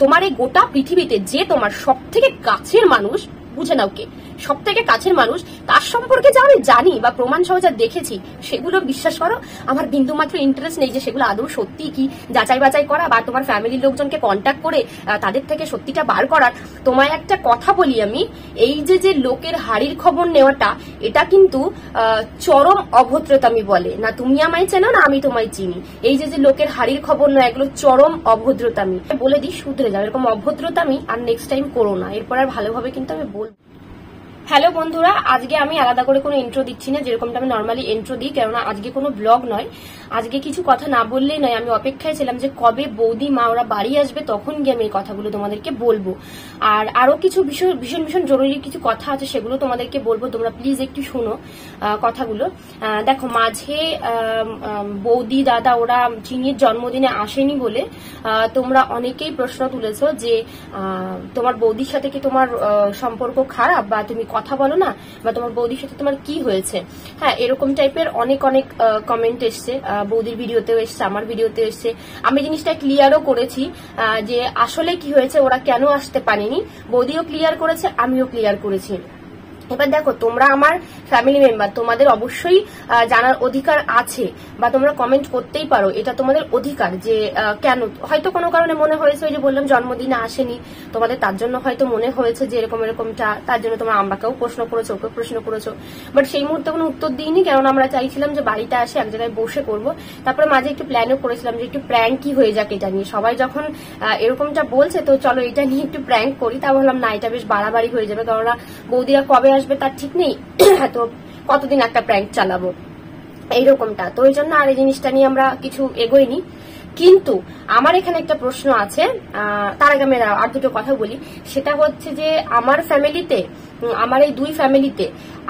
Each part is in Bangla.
তোমার এই গোটা পৃথিবীতে যে তোমার সব থেকে কাছের মানুষ বুঝে নাও কে। সব থেকে কাছের মানুষ, তার সম্পর্কে যা আমি জানি বা প্রমাণ সহ যা দেখেছি, সেগুলো বিশ্বাস করো, আমার বিন্দু মাত্র ইন্টারেস্ট নেই যে সেগুলো আদৌ সত্যি কি যাচাই বাছাই করা বা তোমার ফ্যামিলির লোকজনকে কন্ট্যাক্ট করে তাদের থেকে সত্যিটা বার করার। তোমায় একটা কথা বলি আমি, এই যে যে লোকের হাড়ির খবর নেওয়াটা, এটা কিন্তু চরম অভদ্রতামি বলে। না তুমি আমায় চেনো, না আমি তোমায় চিনি। এই যে যে লোকের হাড়ির খবর নেওয়া, এগুলো চরম অভদ্রতা অভদ্রতামি। বলে দিই, শুধরে যাও, এরকম অভদ্রতামি আর নেক্সট টাইম করো না। এরপর আর ভালোভাবে কিন্তু আমি বলব হ্যালো বন্ধুরা, আজকে আমি আলাদা করে কোনো ইন্ট্রো দিচ্ছি না, যেরকমটা আমি নর্মালি ইন্ট্রো দিই, কেননা আজকে কোনো ব্লগ নয়। আজকে কিছু কথা না বললেই নয়, আমি অপেক্ষায় ছিলাম যে কবে বৌদি, মা ওরা বাড়ি আসবে, তখন গিয়ে আমি এই কথাগুলো তোমাদেরকে বলব। আর আরও কিছু ভীষণ ভীষণ ভীষণ জরুরি কিছু কথা আছে, সেগুলো তোমাদেরকে বলব, তোমরা প্লিজ একটু শোনো কথাগুলো। দেখো, মাঝে বৌদি, দাদা ওরা চিনির জন্মদিনে আসেনি বলে তোমরা অনেকেই প্রশ্ন তুলেছো যে তোমার বৌদির সাথে কি তোমার সম্পর্ক খারাপ বা তুমি কথা বলো না, বা তোমার বৌদির সাথে তোমার কি হয়েছে? হ্যাঁ এরকম টাইপের অনেক অনেক কমেন্ট এসছে। বৌদির ভিডিওতেও এসছে, আমার ভিডিওতে এসছে। আমি জিনিসটা ক্লিয়ারও করেছি যে আসলে কি হয়েছে, ওরা কেন আসতে পারেনি। বৌদিও ক্লিয়ার করেছে, আমিও ক্লিয়ার করেছি। এবার দেখো, তোমরা আমার ফ্যামিলি মেম্বার তোমাদের অবশ্যই জানার অধিকার আছে বা তোমরা কমেন্ট করতেই পারো, এটা তোমাদের অধিকার যে কেন? হয়তো কোনো কারণে মনে হয়েছে ওই যে বললাম, জন্মদিনে আসেনি, তোমাদের তার জন্য হয়তো মনে হয়েছে যে এরকম এরকমটা, তার জন্য তোমরা আমাকেও প্রশ্ন করেছ, ওকেও প্রশ্ন করেছ। বাট সেই মুহূর্তে কোনো উত্তর দিইনি কারণ আমরা চাইছিলাম যে বাড়িতে আসে, এক জায়গায় বসে করব। তারপরে মাঝে একটু প্ল্যানও করেছিলাম যে একটু প্র্যাঙ্কই হয়ে যাক এটা নিয়ে। সবাই যখন এরকমটা বলছে, তো চলো এটা নিয়ে একটু প্র্যাঙ্ক করি। তা ভাবলাম, না, এটা বেশ বাড়াবাড়ি হয়ে যাবে, কেননা বৌদিরা কবে আসবে তার ঠিক নেই। তো কতদিন একটা প্র্যাঙ্ক চালাবো? এইরকমটা। তো ওই জন্য আর এই জিনিসটা নিয়ে আমরা কিছু এগোইনি। কিন্তু আমার এখানে একটা প্রশ্ন আছে তার আগে আমি আর দুটো কথা বলি। সেটা হচ্ছে যে আমার ফ্যামিলিতে আমার এই দুই ফ্যামিলিতে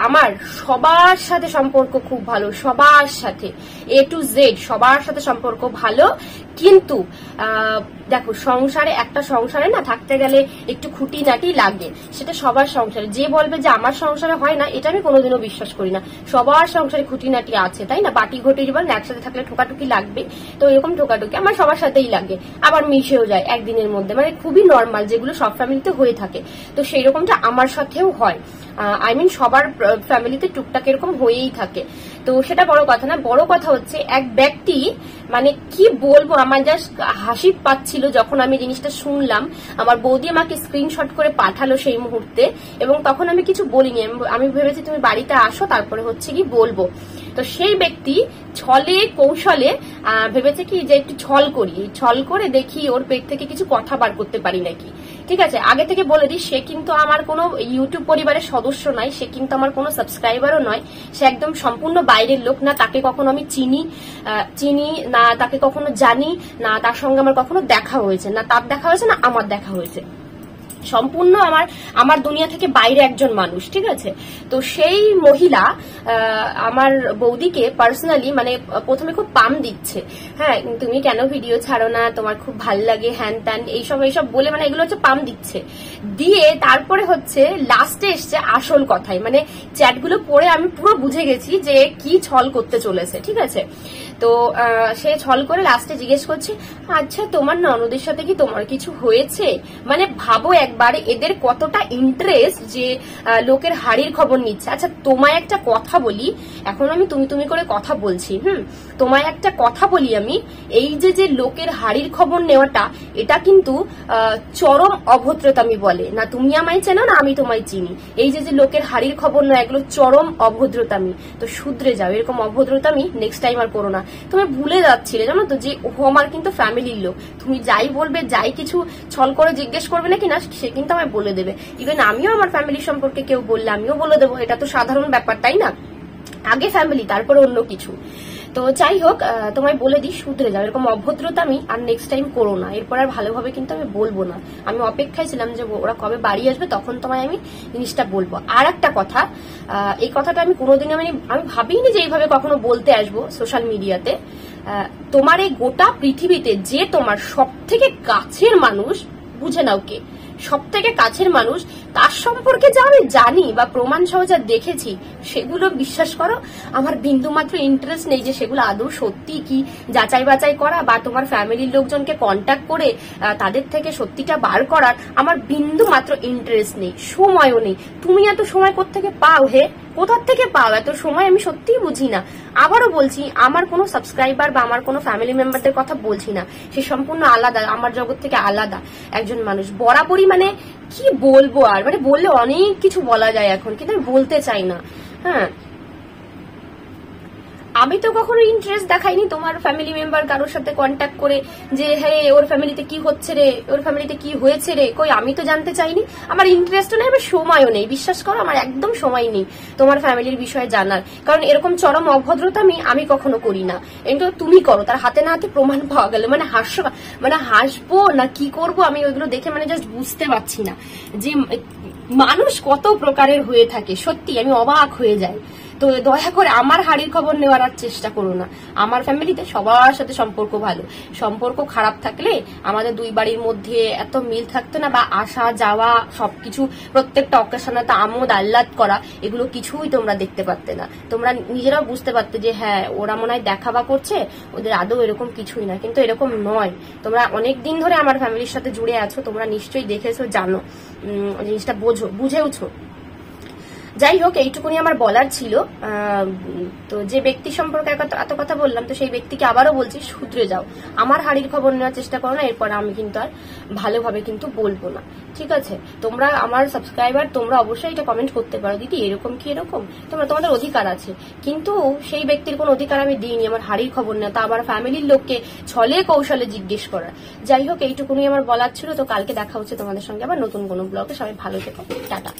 আমার সবার সাথে সম্পর্ক খুব ভালো, সবার সাথে এ টু জেড সবার সাথে সম্পর্ক ভালো। কিন্তু দেখো, সংসারে একটা সংসারে না থাকতে গেলে একটু খুঁটিনাটি লাগে। সেটা সবার সংসারে। যে বলবে যে আমার সংসারে হয় না, এটা আমি কোনোদিনও বিশ্বাস করি না। সবার সংসারে খুঁটিনাটি আছে, তাই না? বাটি ঘটি জীবন একসাথে থাকলে ঠোকাটুকি লাগবে। তো এরকম ঠোকাটুকি আমার সবার সাথেই লাগে। আবার মিশেও যায় একদিনের মধ্যে। মানে খুবই নর্মাল যেগুলো সব ফ্যামিলিতে হয়ে থাকে। তো সেই রকমটা আমার সাথেও হয়। আই মিন সবার ফ্যামিলিতে টুকটাক এরকম হয়েই থাকে। তো সেটা বড় কথা না, বড় কথা হচ্ছে এক ব্যক্তি মানে কি বলব, আমার জাস্ট হাসি পাচ্ছিল যখন আমি জিনিসটা শুনলাম। আমার বৌদি আমাকে স্ক্রিনশট করে পাঠালো সেই মুহূর্তে এবং তখন আমি কিছু বলিনি। আমি- আমি ভেবেছি তুমি বাড়িতে আসো, তারপরে হচ্ছে কি বলব। তো সেই ব্যক্তি ছলে, কৌশলে ভেবেছে কি যে একটু ছল করি। ছল করে দেখি ওর পেট থেকে কিছু কথা বার করতে পারি নাকি। ঠিক আছে, আগে থেকে বলে দিই, সে কিন্তু আমার কোনো ইউটিউব পরিবারের সদস্য নয়, সে কিন্তু আমার কোনো সাবস্ক্রাইবারও নয়। সে একদম সম্পূর্ণ বাইরের লোক না, তাকে কখনো আমি চিনি চিনি না, তাকে কখনো জানি না, তার সঙ্গে আমার কখনো দেখা হয়েছে না, তার দেখা হয়েছে না, আমার দেখা হয়েছে। সম্পূর্ণ আমার আমার দুনিয়া থেকে বাইরে একজন মানুষ, ঠিক আছে? তো সেই মহিলা আমার বৌদিকে পার্সোনালি মানে প্রথমে খুব পাম দিচ্ছে। হ্যাঁ তুমি কেন ভিডিও ছাড়ো না? তোমার খুব ভালো লাগে, হ্যান ত্যান, এইসব এইসব বলে মানে এগুলো হচ্ছে পাম দিচ্ছে। দিয়ে তারপরে হচ্ছে লাস্টে এসছে আসল কথাই। মানে চ্যাটগুলো পড়ে আমি পুরো বুঝে গেছি যে কি ছল করতে চলেছে, ঠিক আছে? তো সে ছল করে লাস্টে জিজ্ঞেস করছে আচ্ছা তোমার ননদের সাথে কি তোমার কিছু হয়েছে? মানে ভাবো একবার এদের কতটা ইন্টারেস্ট যে লোকের হাড়ির খবর নিচ্ছে। আচ্ছা তোমায় একটা কথা বলি। এখন আমি তুমি তুমি করে কথা বলছি, হুম? তোমায় একটা কথা বলি আমি। এই যে যে লোকের হাড়ির খবর নেওয়াটা, এটা কিন্তু চরম অভদ্রতামি বলে। না তুমি আমায় চেনো, না আমি তোমায় চিনি। এই যে যে লোকের হাড়ির খবর নেওয়া, এগুলো চরম অভদ্রতা অভদ্রতামি। তো শুধরে যাও, এরকম অভদ্রতামি নেক্সট টাইম আর করো না। তুমি ভুলে যাচ্ছিলে, জানো তো, যে ও আমার কিন্তু ফ্যামিলির লোক। তুমি যাই বলবে, যাই কিছু ছল করে জিজ্ঞেস করবে নাকি না সে কিন্তু আমায় বলে দেবে। ইভেন আমিও আমার ফ্যামিলি সম্পর্কে কেউ বললে আমিও বলে দেবো। এটা তো সাধারণ ব্যাপার, তাই না? আগে ফ্যামিলি তারপরে অন্য কিছু। তো যাই হোক তোমায় বলে দিই, শুধরে যাও। এরকম অভদ্রতা আমি আর নেক্সট টাইম করো না। এরপর আর ভালোভাবে কিন্তু আমি বলব না। আমি অপেক্ষায় ছিলাম যে ওরা কবে বাড়ি আসবে, তখন তোমায় আমি জিনিসটা বলব। আর একটা কথা এই কথাটা আমি কোনোদিন আমি আমি ভাবিনি যে এইভাবে কখনো বলতে আসব সোশ্যাল মিডিয়াতে তোমার এই গোটা পৃথিবীতে যে তোমার সব থেকে কাছের মানুষ, বুঝে নাও কে। সব থেকে কাছের মানুষ, তার সম্পর্কে যা আমি জানি বা প্রমাণ সহ যা দেখেছি, সেগুলো বিশ্বাস করো, আমার বিন্দু মাত্র ইন্টারেস্ট নেই যে সেগুলো আদৌ সত্যি কি যাচাই বাচাই করা বা তোমার ফ্যামিলির লোকজনকে কন্ট্যাক্ট করে তাদের থেকে সত্যিটা বার করার আমার বিন্দু মাত্র ইন্টারেস্ট নেই, সময়ও নেই। তুমি এত সময় কোত্থেকে পাও হে? কোথার থেকে পাও? এত সময় আমি সত্যিই বুঝি না। আবারও বলছি, আমার কোনো সাবস্ক্রাইবার বা আমার কোনো ফ্যামিলি মেম্বারদের কথা বলছি না। সে সম্পূর্ণ আলাদা, আমার জগৎ থেকে আলাদা একজন মানুষ। বরাবরই মানে কি বলব আর? মানে বললে অনেক কিছু বলা যায় এখন, কিন্তু আমি বলতে চাই না। হ্যাঁ? আমি তো কখনো ইন্টারেস্ট দেখাইনি তোমার ফ্যামিলি মেম্বার কারোর সাথে কন্ট্যাক্ট করে যে হ্যাঁ ওর ফ্যামিলিতে কি হচ্ছে রে? ওর ফ্যামিলিতে কি হয়েছে রে? কই, আমি তো জানতে চাইনি। আমার ইন্টারেস্টও নেই আমার সময়ও নেই। বিশ্বাস করো, আমার একদম সময় নেই তোমার ফ্যামিলির বিষয়ে জানার। কারণ এরকম চরম অভদ্রতা আমি আমি কখনো করি না। কিন্তু তুমি করো, তার হাতে না হাতে প্রমাণ পাওয়া গেল। মানে হাস্য মানে হাসবো না কি করব আমি ওইগুলো দেখে মানে জাস্ট বুঝতে পারছি না। যে, মানুষ কত প্রকারের হয়ে থাকে, সত্যি আমি অবাক হয়ে যাই। তো দয়া করে আমার হাড়ির খবর নেওয়ার আর চেষ্টা করো না। আমার ফ্যামিলিতে সবার সাথে সম্পর্ক ভালো। সম্পর্ক খারাপ থাকলে আমাদের দুই বাড়ির মধ্যে এত মিল থাকতো না বা আসা, যাওয়া, সবকিছু, প্রত্যেকটা অকেশনাতে আমোদ, আহ্লাদ করা, এগুলো কিছুই তোমরা দেখতে পারতে না। তোমরা নিজেরাও বুঝতে পারতে যে হ্যাঁ ওরা মনে হয় দেখাবা করছে, ওদের আদৌ এরকম কিছুই না। কিন্তু এরকম নয়। তোমরা অনেক দিন ধরে আমার ফ্যামিলির সাথে জুড়ে আছো, তোমরা নিশ্চয়ই দেখেছ, জানো। জিনিসটা বোঝো, বুঝেওছো। যাই হোক, এইটুকুনি আমার বলার ছিল। তো যে ব্যক্তি সম্পর্কে এত- কথা বললাম, তো সেই ব্যক্তিকে আবারও বলছি, শুধরে যাও। আমার হাড়ির খবর নেওয়ার চেষ্টা করো না, এরপর আমি কিন্তু আর ভালোভাবে কিন্তু বলব না। ঠিক আছে? তোমরা আমার সাবস্ক্রাইবার তোমরা অবশ্যই এটা কমেন্ট করতে পারো, দিদি, এরকম কি এরকম? তোমরা তোমাদের অধিকার আছে। কিন্তু সেই ব্যক্তির কোনো অধিকার আমি দিইনি, আমার হাড়ির খবর নেওয়া। তা আমার ফ্যামিলির লোককে ছলে কৌশলে জিজ্ঞেস করার যাই হোক, এইটুকুনি আমার বলার ছিল। তো কালকে দেখা হচ্ছে তোমাদের সঙ্গে আবার নতুন কোনো ব্লগে সবাই ভালো থেকো। টাটা।